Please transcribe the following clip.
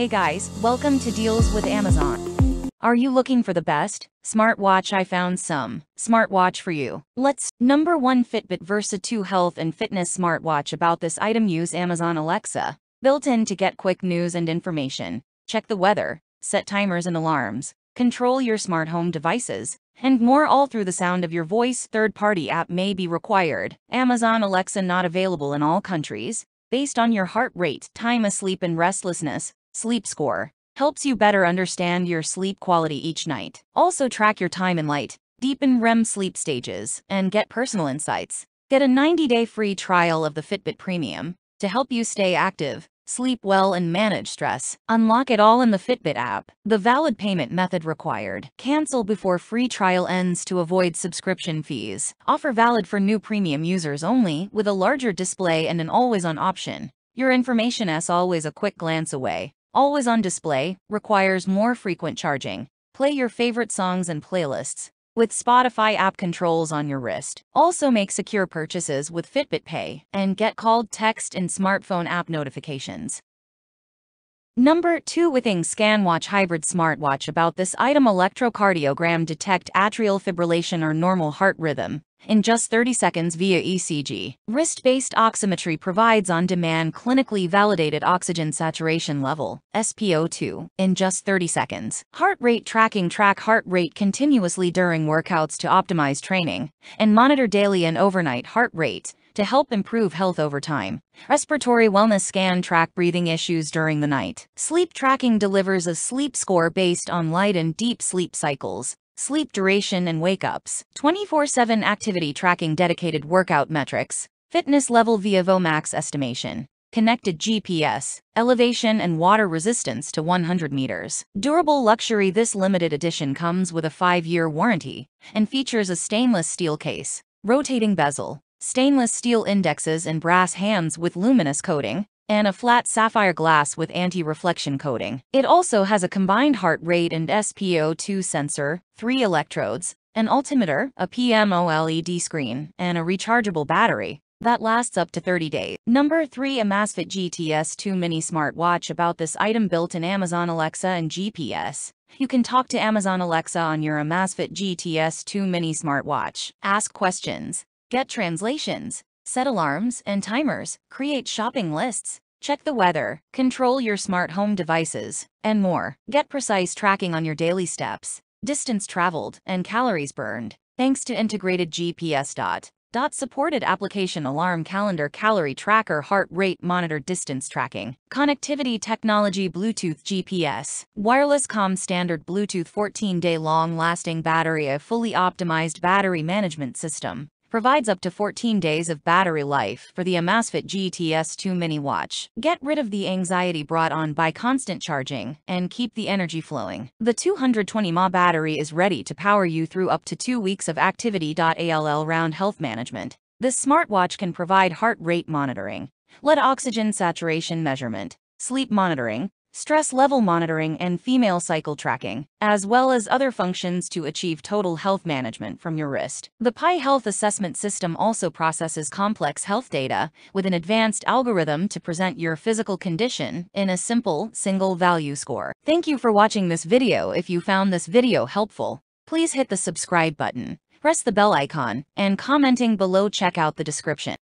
Hey guys, welcome to Deals with Amazon. Are you looking for the best? Smartwatch I found some. Smartwatch for you. Let's number 1 Fitbit Versa 2 Health and Fitness Smartwatch about this item use Amazon Alexa. Built in to get quick news and information. Check the weather, set timers and alarms, control your smart home devices, and more all through the sound of your voice. Third-party app may be required. Amazon Alexa not available in all countries. Based on your heart rate, time asleep and restlessness, Sleep Score helps you better understand your sleep quality each night. Also track your time in light, deepen REM sleep stages, and get personal insights. Get a 90-day free trial of the Fitbit Premium to help you stay active, sleep well and manage stress. Unlock it all in the Fitbit app. The valid payment method required. Cancel before free trial ends to avoid subscription fees. Offer valid for new premium users only with a larger display and an always-on option. Your information is always a quick glance away. Always on display requires more frequent charging. Play your favorite songs and playlists with Spotify app controls on your wrist. Also make secure purchases with Fitbit Pay and get called text and smartphone app notifications. Number 2 Withings ScanWatch Hybrid Smartwatch About this item electrocardiogram detect atrial fibrillation or normal heart rhythm in just 30 seconds via ECG. Wrist-based oximetry provides on-demand clinically validated oxygen saturation level, SpO2, in just 30 seconds. Heart rate tracking track heart rate continuously during workouts to optimize training, and monitor daily and overnight heart rate to help improve health over time. Respiratory wellness scan track breathing issues during the night. Sleep tracking delivers a sleep score based on light and deep sleep cycles, sleep duration and wake-ups, 24-7 activity tracking dedicated workout metrics, fitness level via VO2max estimation, connected GPS, elevation and water resistance to 100 meters. Durable luxury This limited edition comes with a 5-year warranty and features a stainless steel case, rotating bezel, stainless steel indexes and brass hands with luminous coating, and a flat sapphire glass with anti-reflection coating. It also has a combined heart rate and SpO2 sensor, three electrodes, an altimeter, a PMO LED screen, and a rechargeable battery that lasts up to 30 days. Number 3 Amazfit GTS 2 Mini Smartwatch About this item built in Amazon Alexa and GPS. You can talk to Amazon Alexa on your Amazfit GTS 2 Mini Smartwatch, ask questions, get translations, set alarms and timers, create shopping lists, check the weather, control your smart home devices, and more. Get precise tracking on your daily steps, distance traveled, and calories burned, thanks to integrated GPS dot. Dot supported application alarm calendar calorie tracker heart rate monitor distance tracking. Connectivity technology Bluetooth GPS wireless com standard Bluetooth 14 day long lasting battery a fully optimized battery management system provides up to 14 days of battery life for the Amazfit GTS 2 mini watch. Get rid of the anxiety brought on by constant charging and keep the energy flowing. The 220 mAh battery is ready to power you through up to two weeks of activity.all round health management. This smartwatch can provide heart rate monitoring, lead oxygen saturation measurement, sleep monitoring, stress level monitoring, and female cycle tracking, as well as other functions to achieve total health management from your wrist. The PAI Health Assessment System also processes complex health data with an advanced algorithm to present your physical condition in a simple, single value score. Thank you for watching this video. If you found this video helpful, please hit the subscribe button, press the bell icon, and commenting below check out the description.